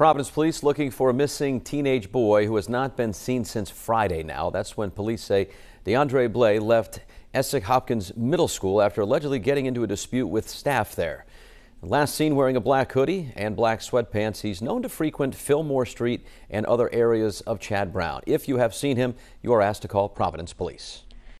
Providence police looking for a missing teenage boy who has not been seen since Friday now. That's when police say DeAndre Blay left Esek Hopkins Middle School after allegedly getting into a dispute with staff there. Last seen wearing a black hoodie and black sweatpants, he's known to frequent Fillmore Street and other areas of Chad Brown. If you have seen him, you are asked to call Providence Police.